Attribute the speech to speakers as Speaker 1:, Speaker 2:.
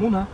Speaker 1: Mona.